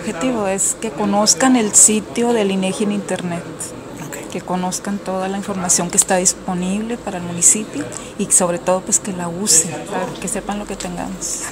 objetivo, es que conozcan el sitio del INEGI en internet, que conozcan toda la información que está disponible para el municipio y sobre todo pues que la usen, que sepan lo que tengamos.